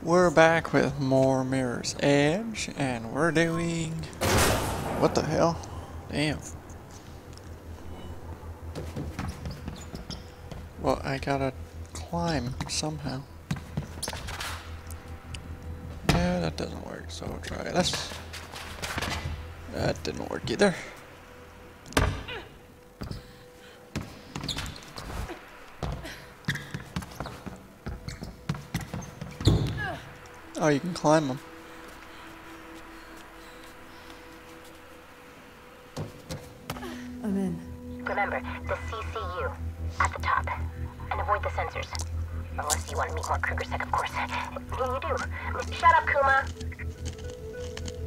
We're back with more Mirror's Edge, and we're doing... What the hell? Damn. Well, I gotta climb somehow. Yeah, that doesn't work, so we'll try this. That didn't work either. Oh, you can climb them. I'm in. Remember, the CCU, at the top. And avoid the sensors. Unless you want to meet more KrugerSec, of course. You do. Shut up, Kuma!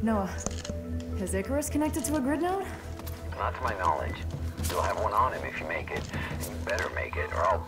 Noah, is Icarus connected to a grid node? Not to my knowledge. You'll have one on him if you make it. And you better make it, or I'll...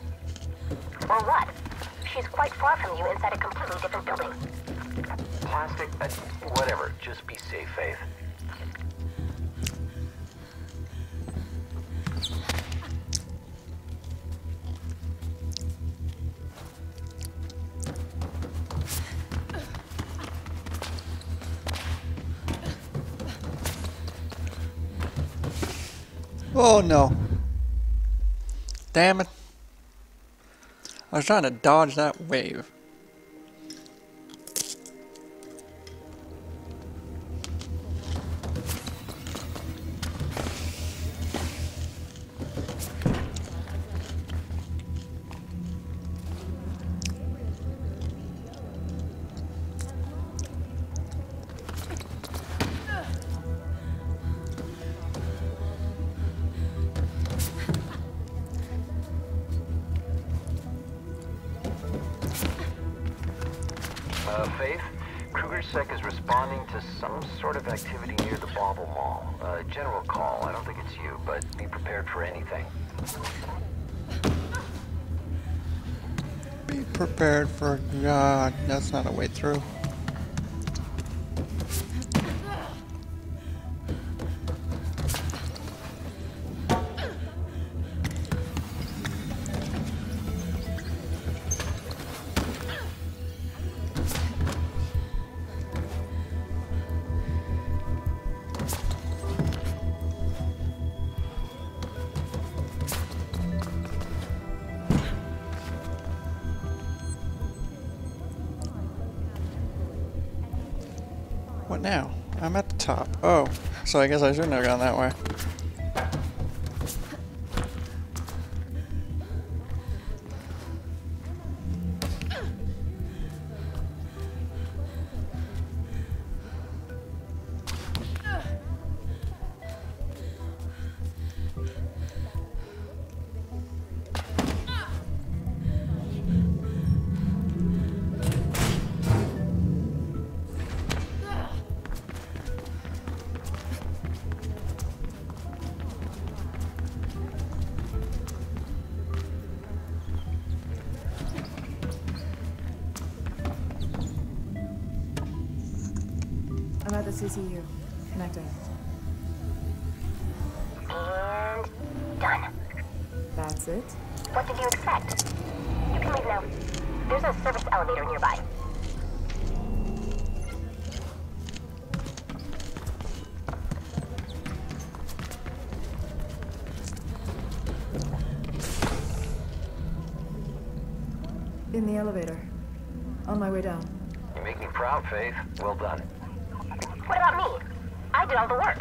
Oh no. Damn it. I was trying to dodge that wave. Uh, Faith, KrugerSec is responding to some sort of activity near the Bobble Mall. Uh, general call. I don't think it's you, but be prepared for anything. Be prepared for God. That's not a way through. So I guess I shouldn't have gone that way. There's a service elevator nearby. In the elevator. On my way down. You make me proud, Faith. Well done. What about me? I did all the work.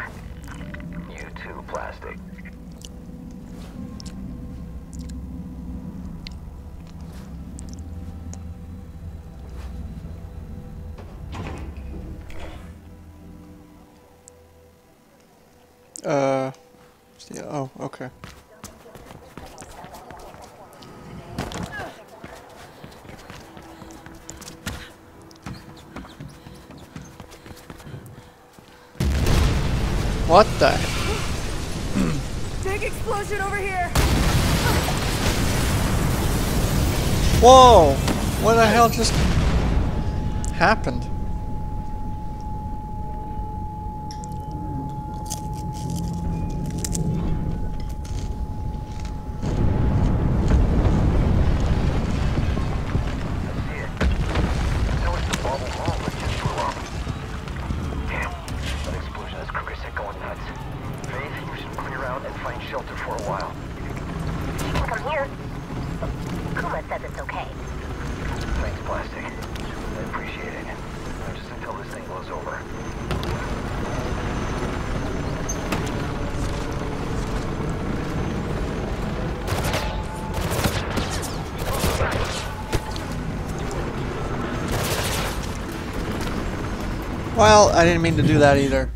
What the? Big explosion over here! Whoa! What the hell just happened? I didn't mean to do that either.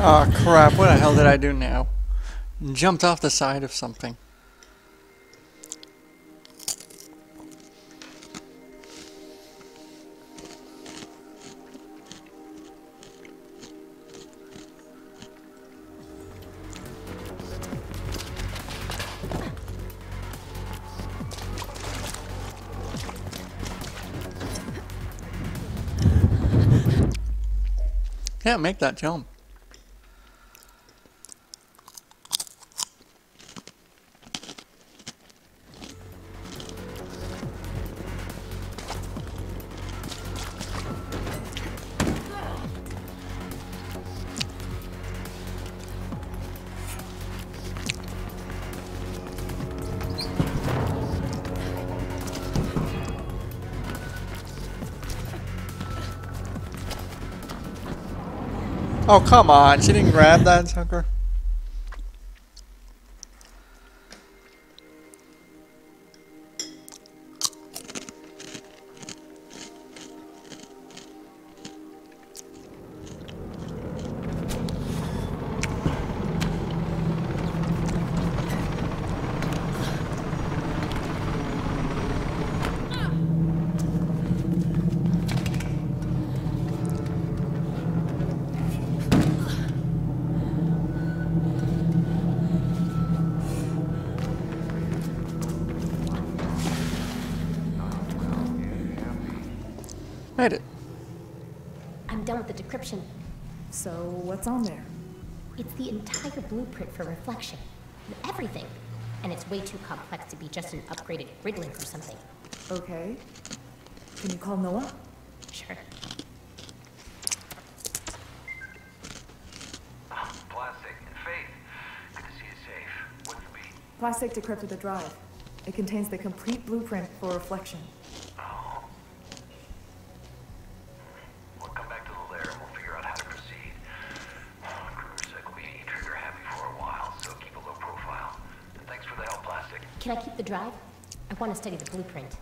Oh crap, what the hell did I do now? Jumped off the side of something. Can't make that jump. Oh, come on. She didn't grab that sucker. And it's way too complex to be just an upgraded grid link or something. Okay. Can you call Noah? Sure. Plastic. Faith. Good to see you safe. What's the beat? Plastic decrypted the drive. It contains the complete blueprint for reflection. Oh. We'll come back to the lair and we'll figure out how to proceed. Kruger's will be trigger happy for a while, so keep a low profile. And thanks for the help, Plastic. Can I keep the drive? I want to study the blueprint.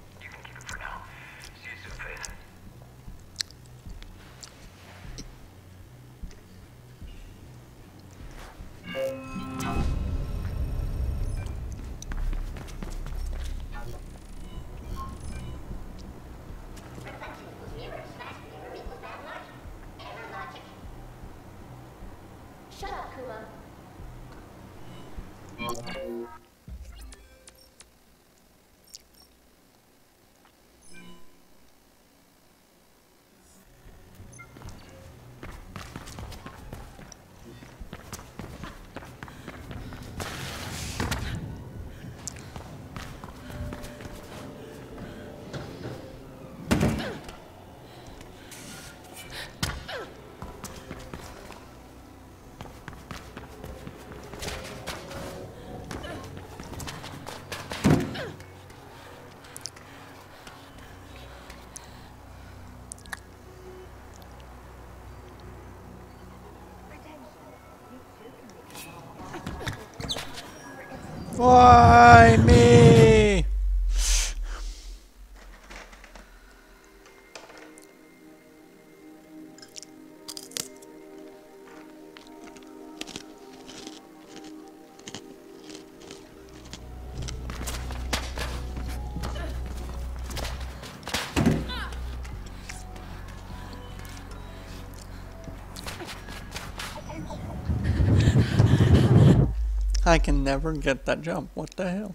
I can never get that jump. What the hell?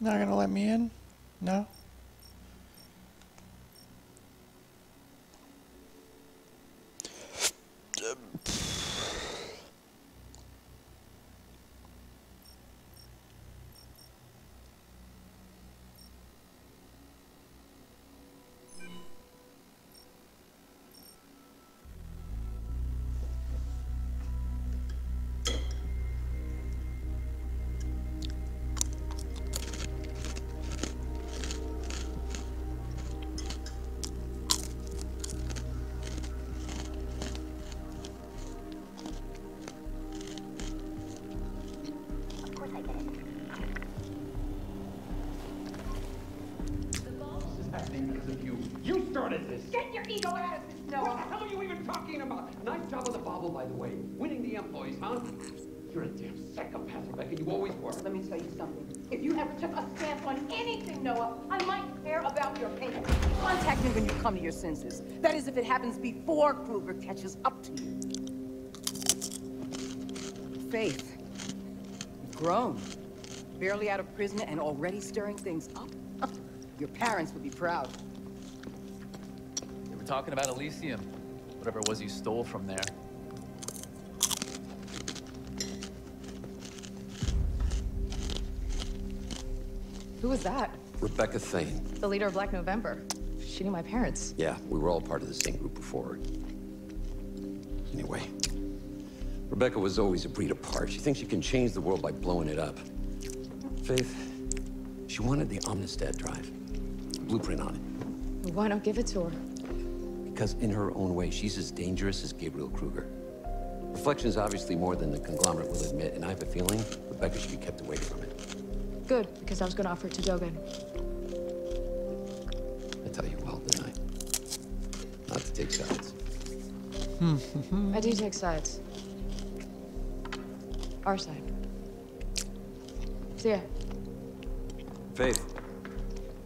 Not gonna let me in? No? You're a damn psychopath, Rebecca. You always were. Let me tell you something. If you ever took a stance on anything, Noah, I might care about your opinion. Contact me when you come to your senses. That is, if it happens before Kruger catches up to you. Faith, you've grown. Barely out of prison and already stirring things up. Your parents would be proud. They were talking about Elysium. Whatever it was you stole from there. Who was that? Rebecca Thane. The leader of Black November. She knew my parents. Yeah, we were all part of the same group before. Anyway, Rebecca was always a breed apart. She thinks she can change the world by blowing it up. Faith, she wanted the Omnistat drive. Blueprint on it. Why not give it to her? Because in her own way, she's as dangerous as Gabriel Kruger. Reflection's obviously more than the conglomerate will admit, and I have a feeling Rebecca should be kept away from it. Good, because I was gonna offer it to Dogen. I tell you well, didn't I? Not to take sides. Hmm. I do take sides. Our side. See ya. Faith,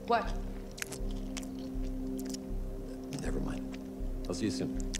What? never mind. I'll see you soon.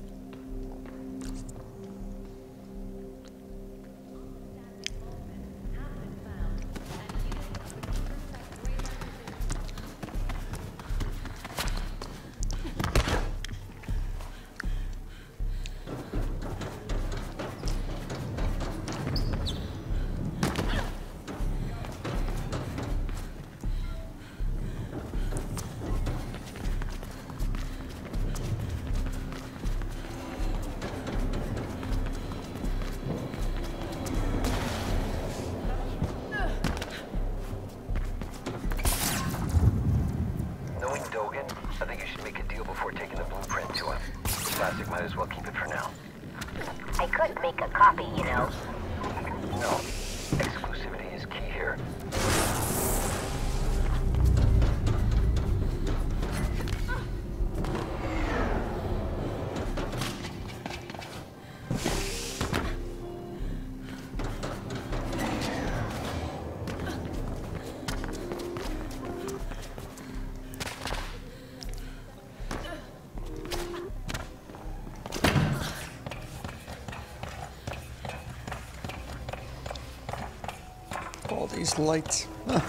Huh.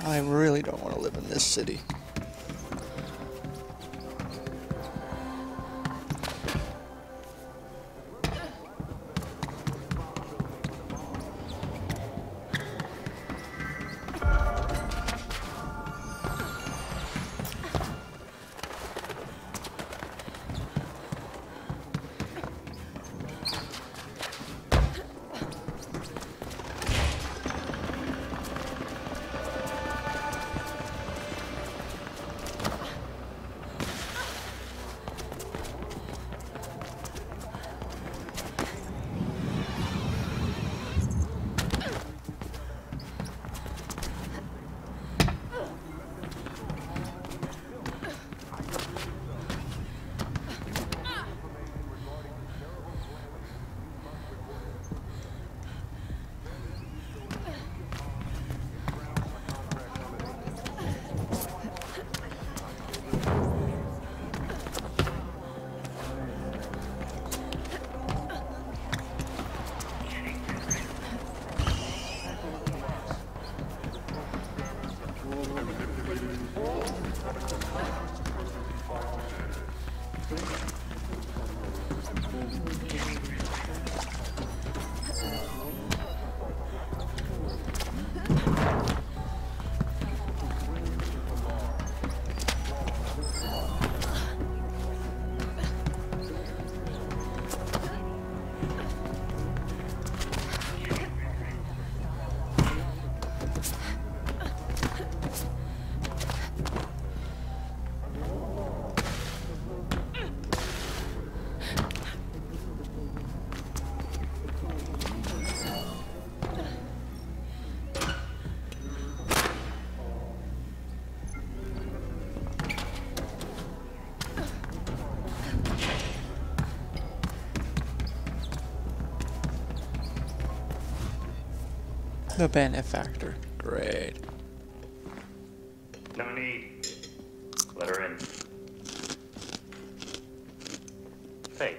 I really don't want to live in this city. The benefactor. Great. No need. Let her in. Faith.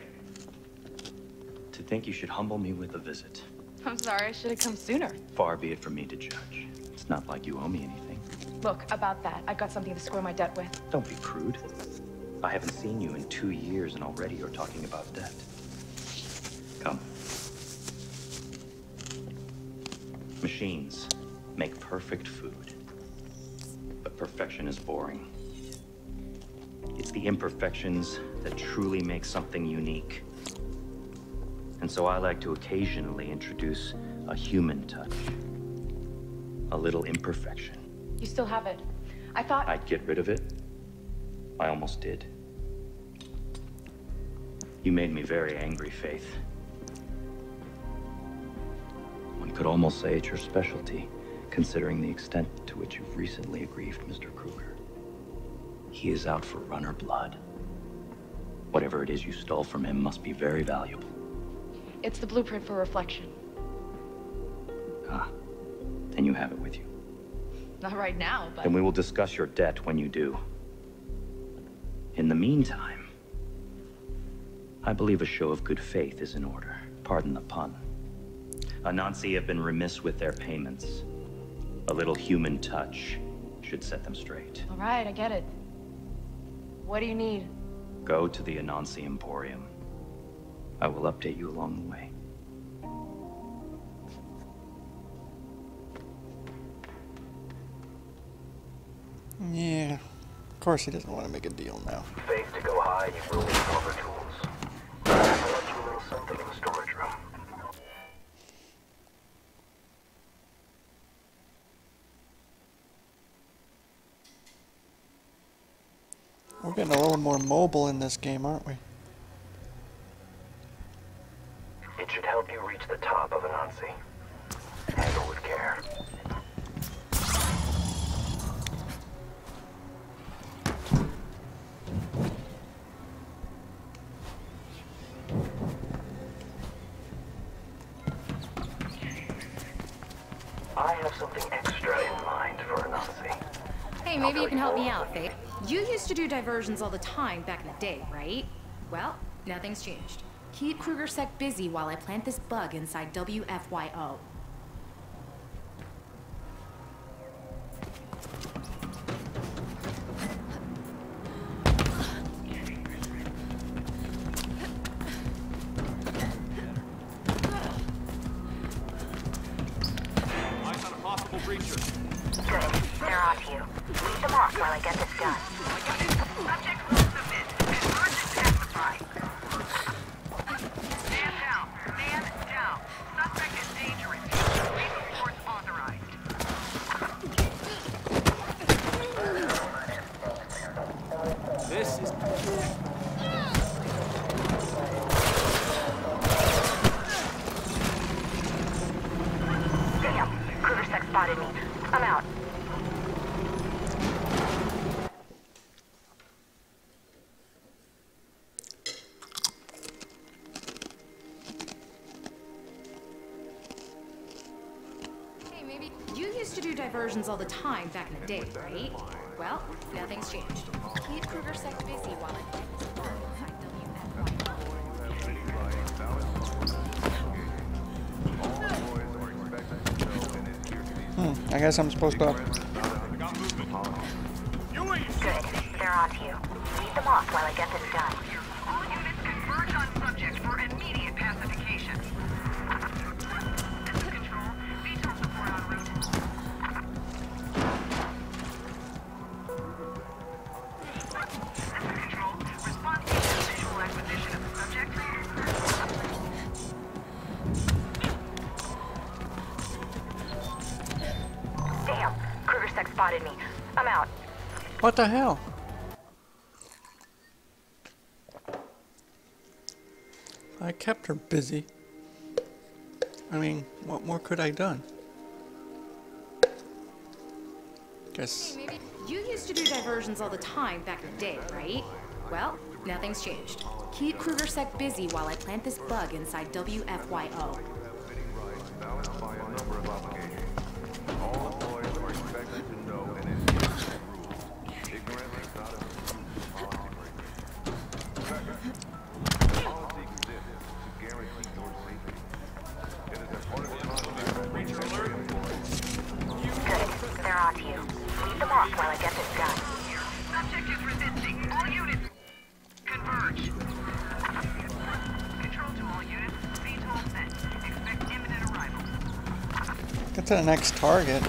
To think you should humble me with a visit. I'm sorry, I should have come sooner. Far be it from me to judge. It's not like you owe me anything. Look, about that, I've got something to square my debt with. Don't be crude. I haven't seen you in two years and already you're talking about debt. Machines make perfect food. But perfection is boring. It's the imperfections that truly make something unique. And so I like to occasionally introduce a human touch. A little imperfection. You still have it. I thought. I'd get rid of it. I almost did. You made me very angry, Faith. One could almost say it's your specialty, considering the extent to which you've recently aggrieved Mr. Kruger. He is out for runner blood. Whatever it is you stole from him must be very valuable. It's the blueprint for reflection. Ah, then you have it with you. Not right now, but. Then we will discuss your debt when you do. In the meantime, I believe a show of good faith is in order. Pardon the pun. Anansi have been remiss with their payments. A little human touch should set them straight. All right, I get it. What do you need? Go to the Anansi Emporium. I will update you along the way. Yeah. Of course he doesn't want to make a deal now. Faith to go high, you will need proper more mobile in this game, aren't we? It should help you reach the top of Anansi. To do diversions all the time back in the day, right? Well, nothing's changed. Keep Kruger Sec busy while I plant this bug inside WFYO. Diversions all the time back in the day, right? Well, nothing's changed. Keep Kruger Sec busy while I plant this bug inside WFYO. Hmm, I guess I'm supposed to... What the hell? I kept her busy. I mean, what more could I done? Guess Maybe you used to do diversions all the time back in the day, right? Well, nothing's changed. Keep Kruger Sec busy while I plant this bug inside WFYO. To the next target.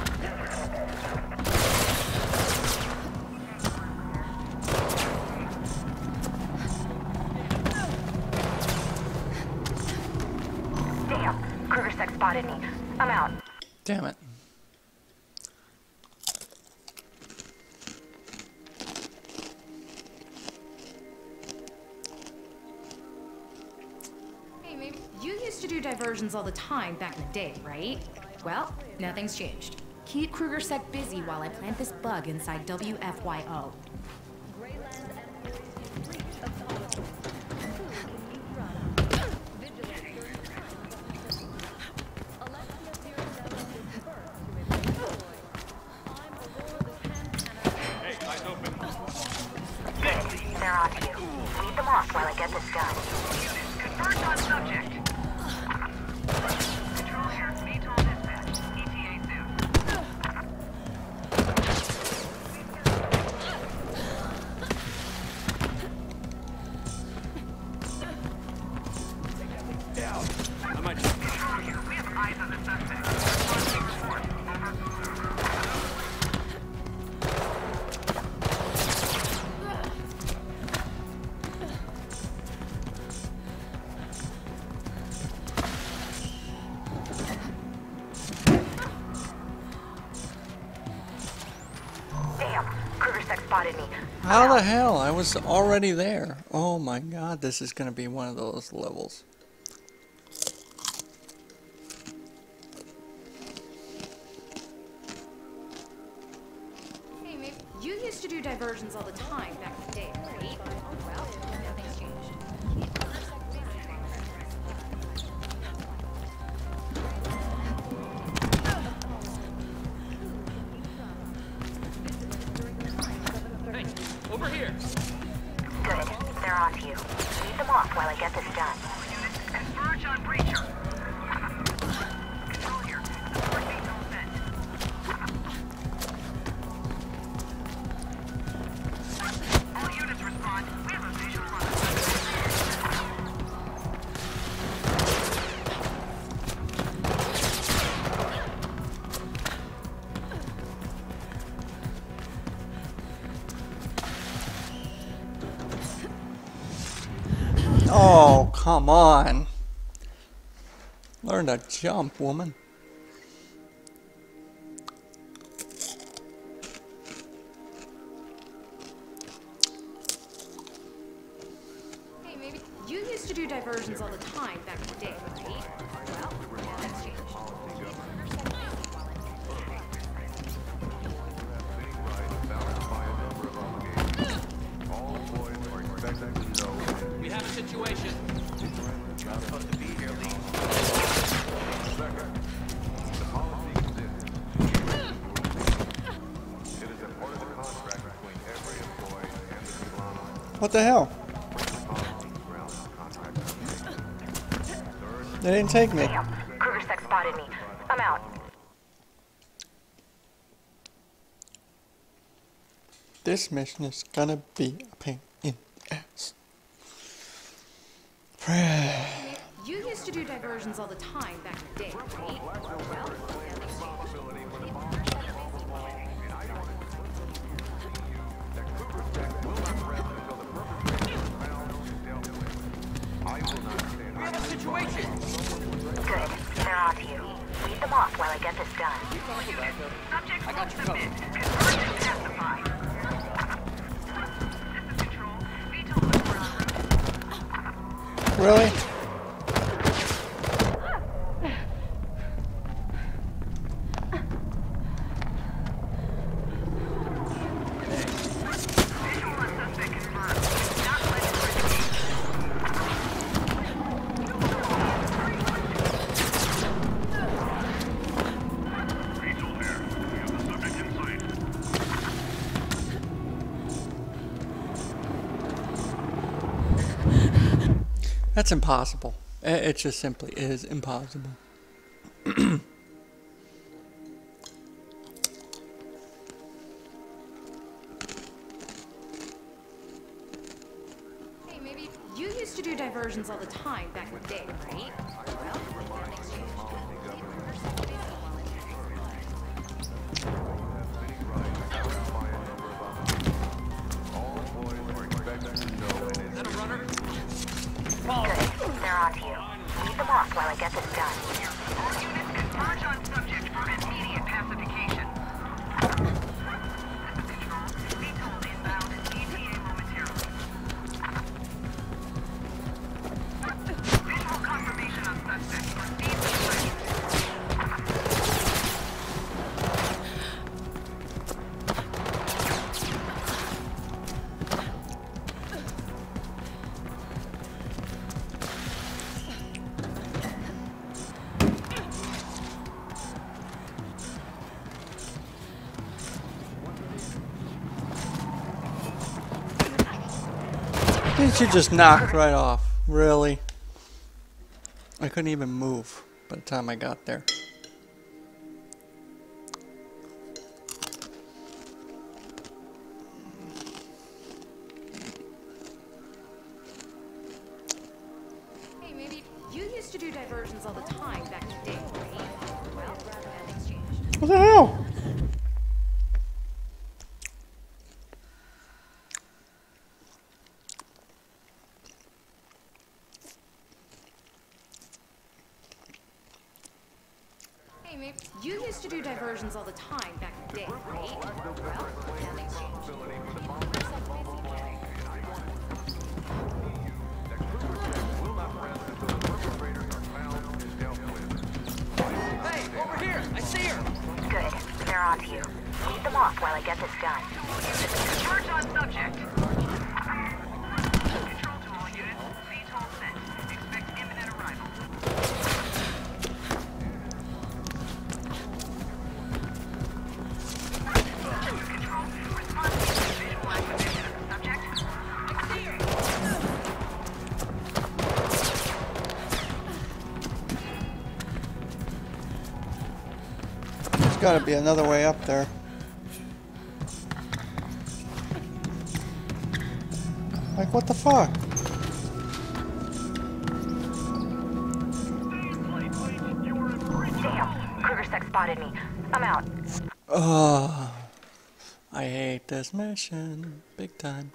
Damn. Kruger spotted me. I'm out. Damn it. Hey, maybe you used to do diversions all the time back in the day, right? Well, nothing's changed. Keep Kruger Sec busy while I plant this bug inside WFYO. How the hell? I was already there. Oh my god, this is gonna be one of those levels. Jump, woman. Hey, maybe you used to do diversions all the time back in the day, right? Well, nothing's changed. All employees are expected to know We have a situation. You're not supposed to be here, Lee. What the hell? They didn't take me. Kruger Sec spotted me. I'm out. This mission is gonna be a pain in the ass. You used to do diversions all the time back in the day, right? Well, Leave off while I get this done. I got you covered. Converge and pacify. This is control. VTOL look. Really? Visual on suspect confirmed. Not legislative. Visual there. We have the subject in sight. That's impossible. It just simply is impossible. You just knock right off? Really? I couldn't even move by the time I got there. got to be another way up there. Like, what the fuck? KrugerSec spotted me. I'm out. Oh, I hate this mission. Big time.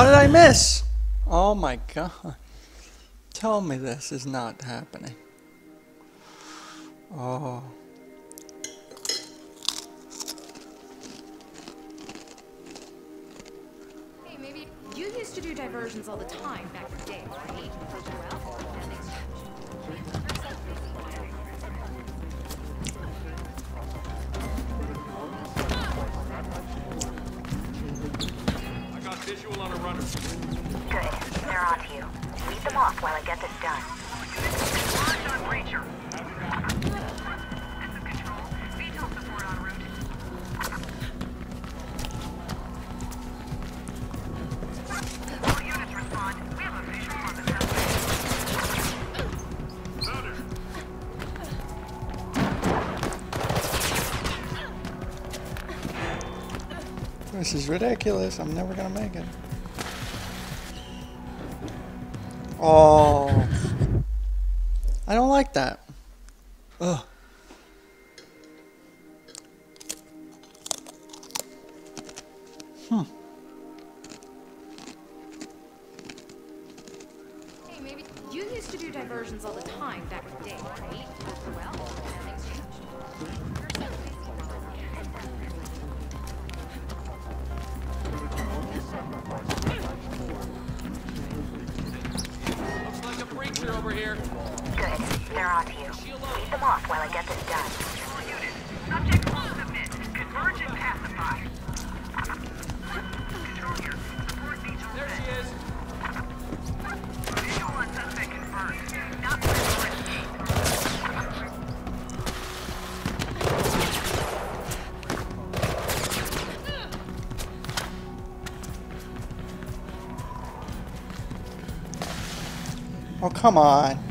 How did I miss? Oh my god. Tell me this is not happening. Oh. Hey, maybe you used to do diversions all the time back in the day, right? I got visual on a runner. Good. They're on to you. Lead them off while I get this done. Breacher. This is ridiculous. I'm never going to make it. Oh. Oh, come on.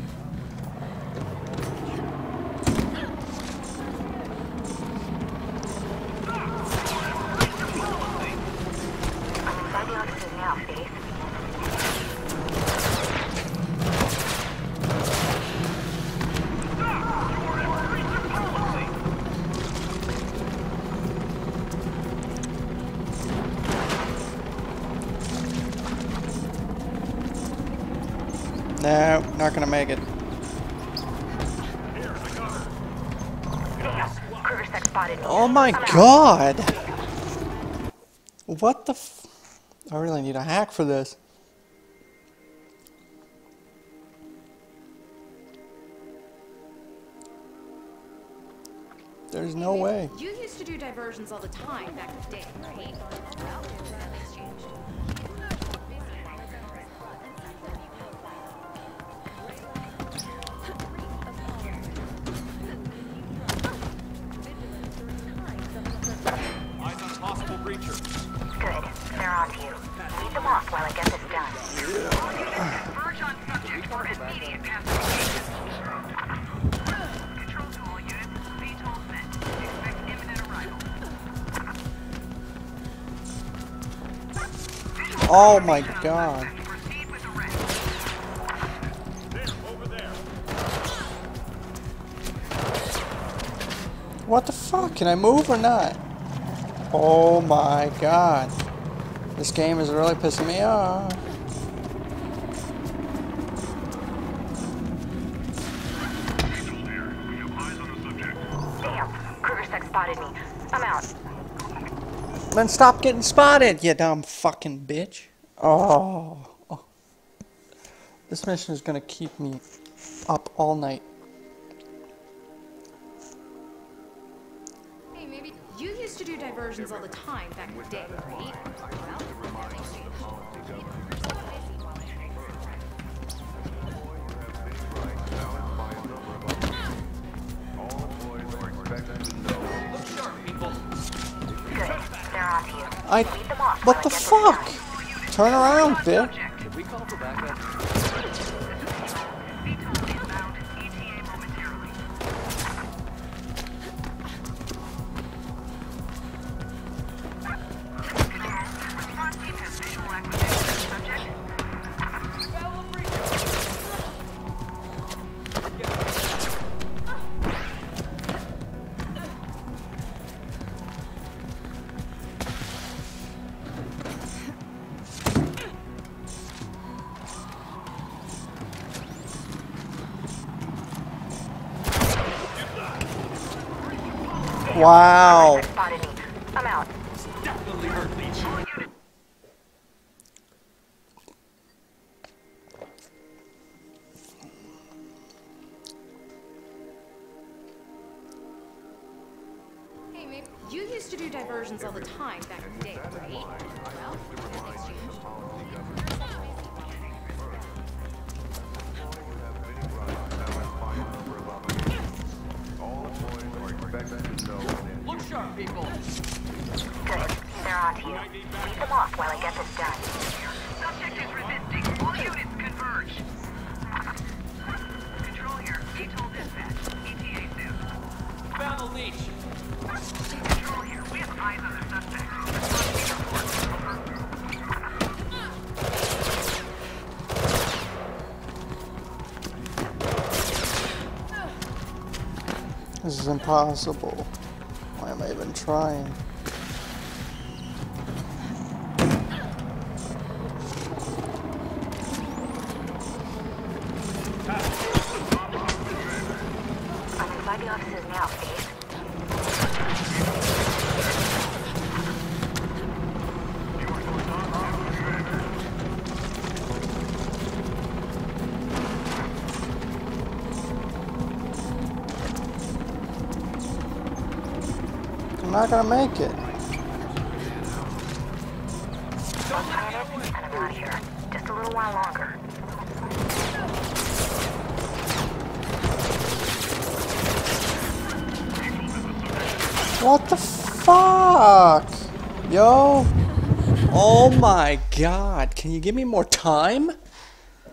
my god! What the I really need a hack for this. There's no way. You used to do diversions all the time back in the day, right? Oh my god. What the fuck? Can I move or not? Oh my god. This game is really pissing me off. Damn, Kruger spotted me. I'm out. Then stop getting spotted, you dumb fucking bitch. Oh. oh. This mission is gonna keep me up all night. Hey, maybe you used to do diversions all the time back in the day, right? Well, nothing's changed. Good. I. What the fuck? Turn around, bitch. Wow. Leech. This is impossible. Why am I even trying? Not gonna make it. One planet, and I'm out of here. Just a little while longer. What the fuck? Yo. Oh my god. Can you give me more time?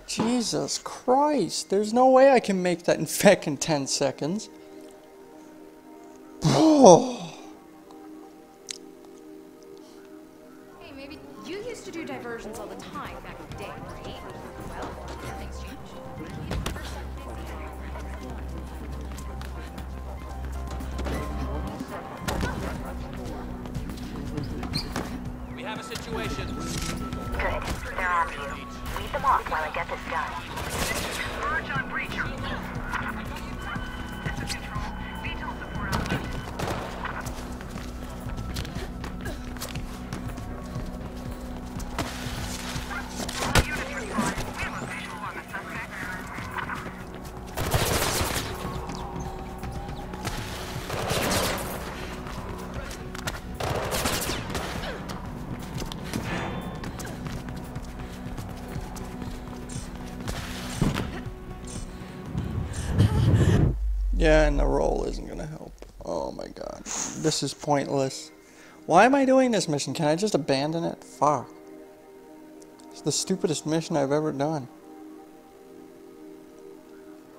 Jesus Christ. There's no way I can make that in fucking 10 seconds. This is pointless. Why am I doing this mission? Can I just abandon it? Fuck. It's the stupidest mission I've ever done.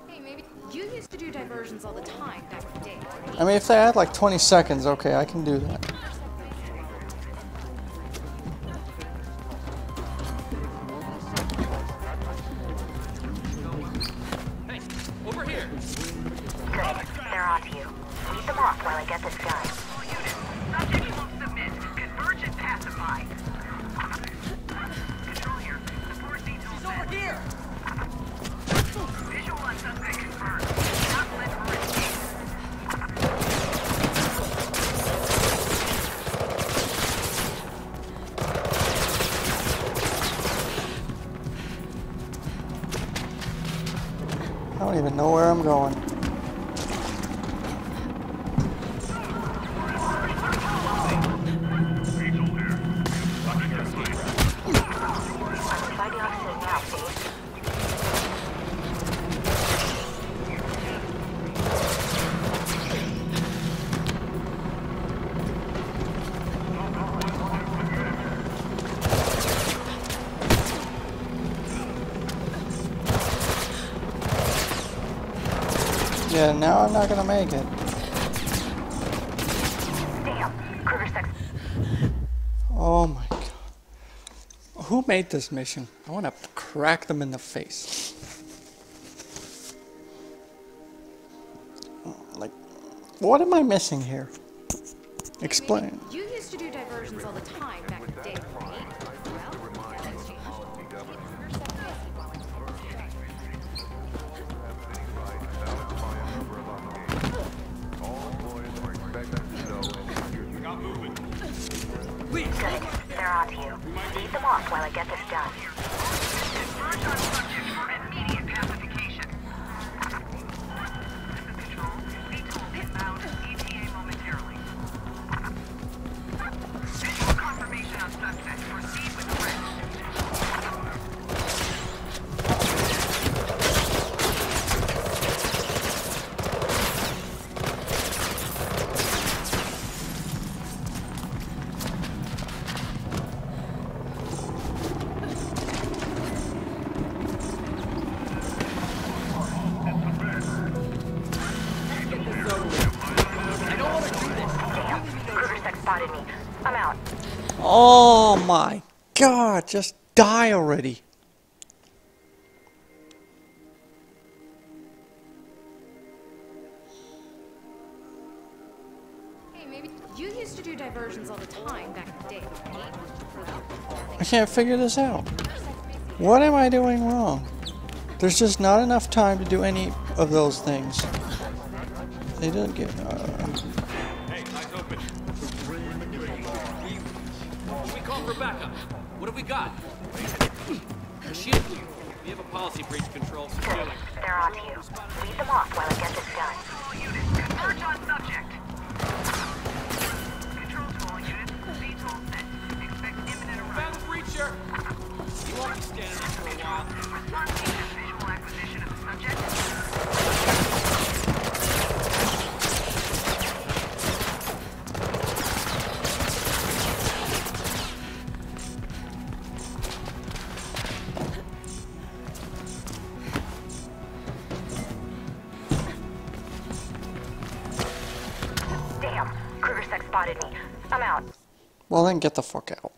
Hey, maybe you used to do diversions all the time back in the day. I mean, if they add like 20 seconds, okay, I can do that. Yeah, now I'm not gonna make it. Oh my god. Who made this mission? I want to crack them in the face. Oh, like, what am I missing here? Explain. You used to do diversions all the time my god, just die already. Hey, maybe you used to do diversions all the time back in the day. I can't figure this out. What am I doing wrong? There's just not enough time to do any of those things. They didn't get. Uh, backup. What have we got? A shield. We have a policy breach control. Good. They're on to you. Lead them off while I get this done. Converge on subject. Control to all units. VTOL set. Expect imminent arrival. Found the breacher. You won't be standing there for a while. Response team visual acquisition of the subject. Well, then get the fuck out.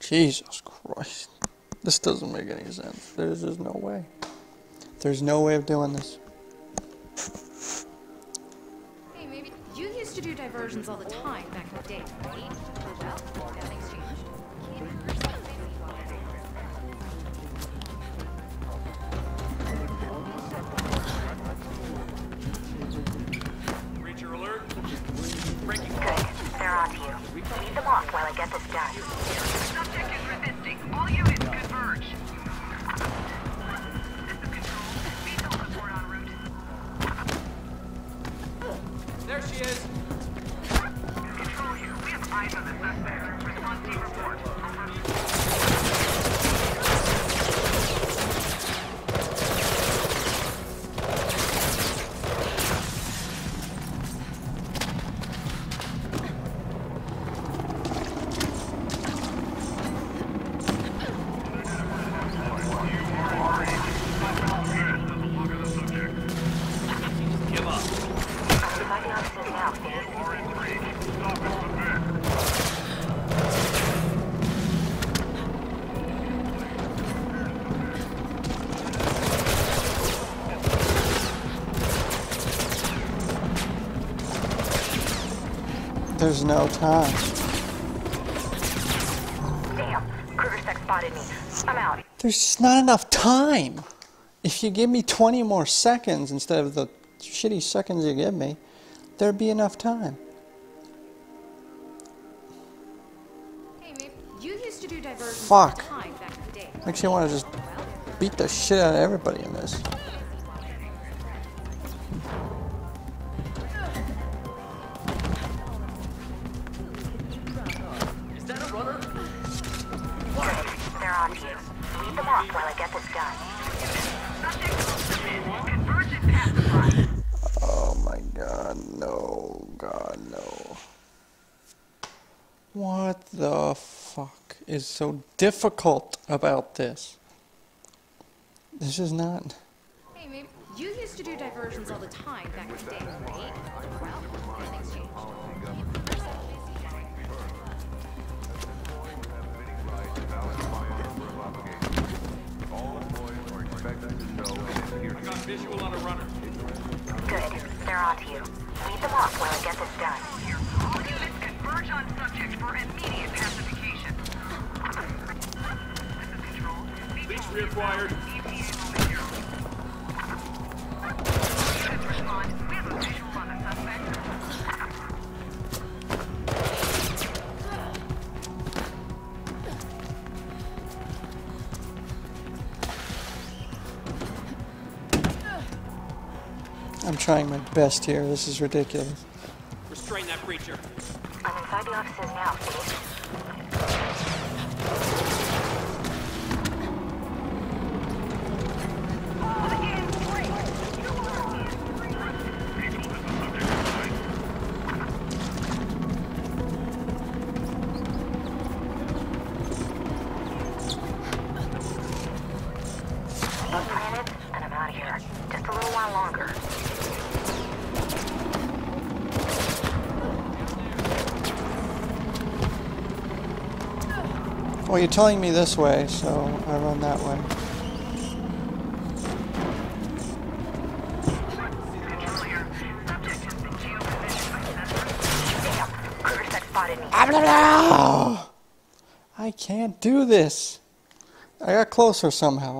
Jesus Christ. This doesn't make any sense. There's just no way. There's no way of doing this. Hey, maybe you used to do diversions all the time back in the day, right? Well, nothing's changed. Keep Kruger Sec busy while I plan this bug. Breacher alert. Breaking Good. They're on to you. Lead them off while I get this done. Subject is resisting. All units converge. This control. VTOL support en route. There she is. Control here. We have eyes on the suspect. Response team report. There's no time. Damn, Kruger Sec spotted me. I'm out. There's just not enough time. If you give me 20 more seconds instead of the shitty seconds you give me, there'd be enough time. Hey, maybe you used to do diversions Fuck. all the time back in the day. Makes you want to just beat the shit out of everybody in this. So difficult about this? This is not. Hey, maybe you used to do diversions all the time back in the day, right? Well, nothing's changed. I got visual on a runner. Good. They're on to you. Lead them off while I get this done. All units converge on subject for immediate pacification. The suspect. I'm trying my best here. This is ridiculous. Restrain that breacher. You're telling me this way, so I run that way. Kruger Sec spotted me. I can't do this. I got closer somehow.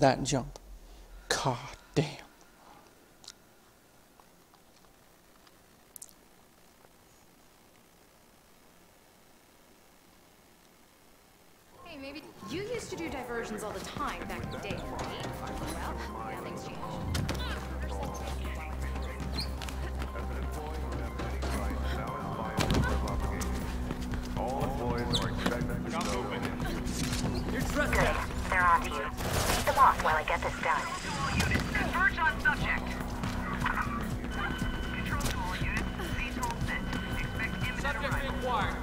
That jump? God damn. Hey, maybe you used to do diversions all the time back in the day? Well. Lead off while I get this done. Converge on subject. Control to all units. VTOL set. Expect imminent Subject arrival.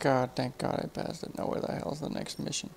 God, thank god I passed it. Now where the hell's the next mission?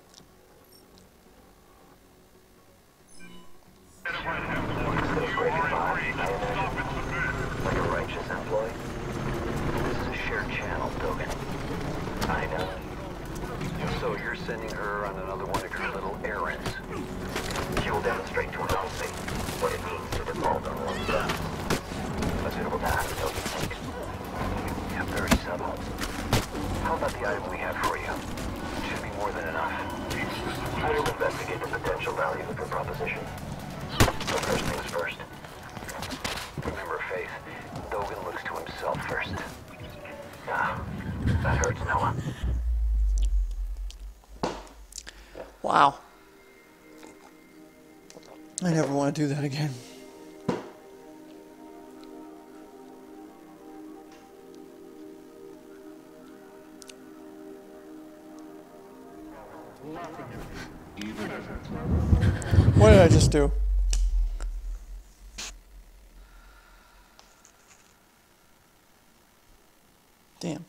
Do that again. What did I just do? Damn.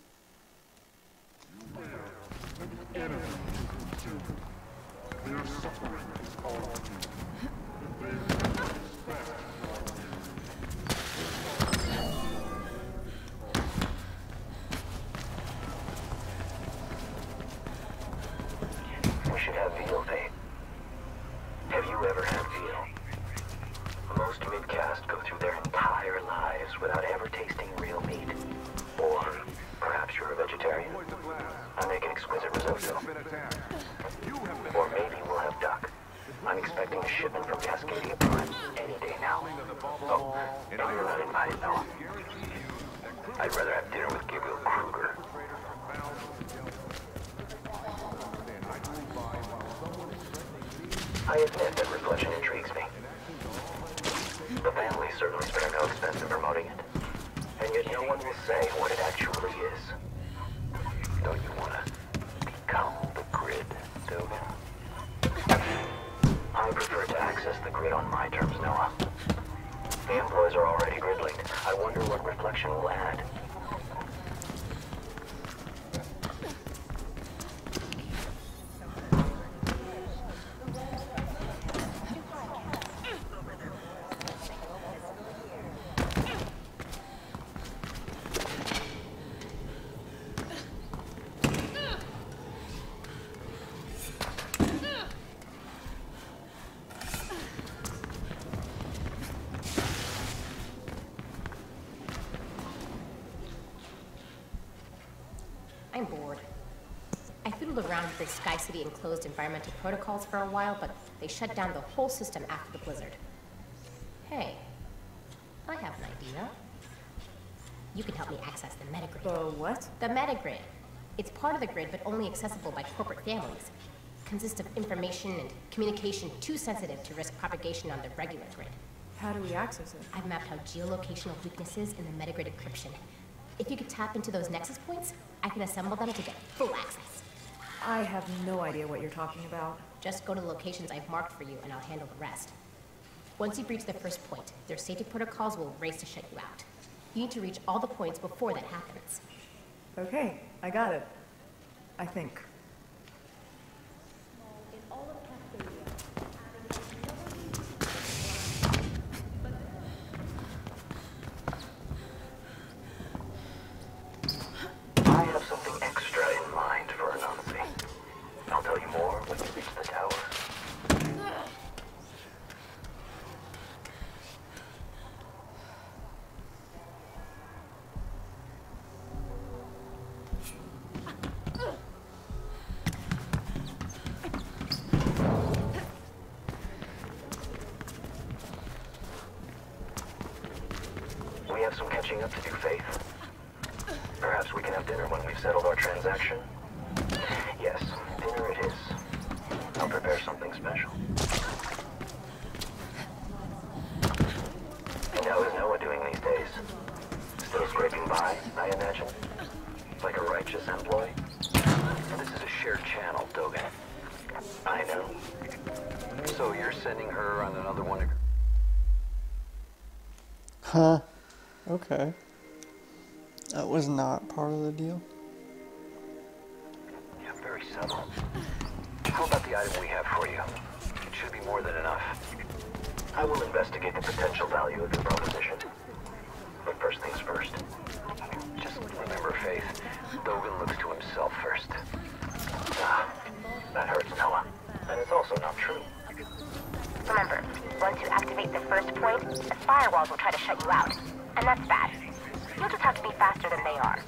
I'm bored. I fiddled around with the Sky City enclosed environmental protocols for a while, but they shut down the whole system after the blizzard. Hey, I have an idea. You can help me access the metagrid. The what? The metagrid. It's part of the grid, but only accessible by corporate families. Consists of information and communication too sensitive to risk propagation on the regular grid. How do we access it? I've mapped out geolocational weaknesses in the metagrid encryption. If you could tap into those nexus points, I can assemble them to get full access. I have no idea what you're talking about. Just go to the locations I've marked for you and I'll handle the rest. Once you've reached the first point, their safety protocols will race to shut you out. You need to reach all the points before that happens. Okay, I got it. I think. Channel, Dogen. I know. So you're sending her on another one of Huh. Okay. That was not part of the deal. Yeah, very subtle. How about the item we have for you? It should be more than enough. I will investigate the potential value of your proposition. But first things first. Just remember, Faith, Dogen looks to himself first. That hurts Noah. And it's also not true. Remember, once you activate the first point, the firewalls will try to shut you out. And that's bad. You'll just have to be faster than they are.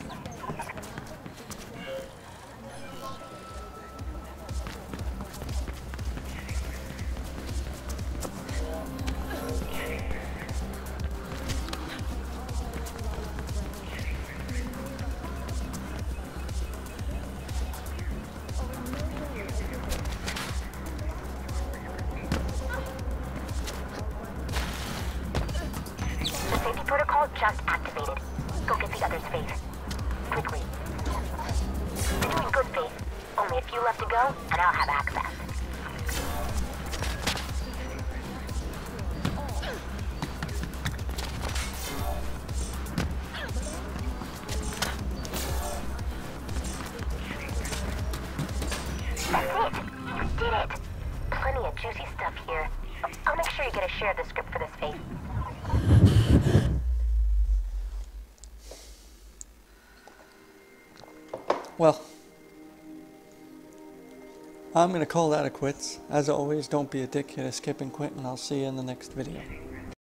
I'm going to call that a quits. As always, don't be a dickhead, skip and quit, and I'll see you in the next video.